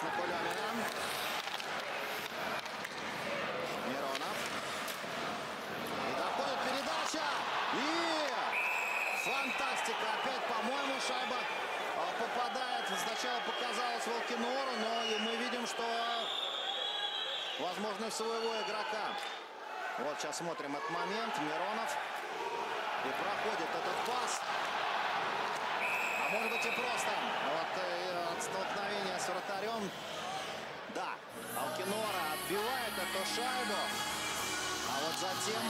пас на Кулемина. Миронов. И доходит передача. И фантастика. Опять, по-моему, шайба а, попадает. Сначала показалось Волкинору, но мы видим, что возможно в своего игрока. Вот сейчас смотрим этот момент. Миронов. И проходит этот пас. А может быть и просто. Вот Да, Алкинора отбивает эту шайбу. А вот затем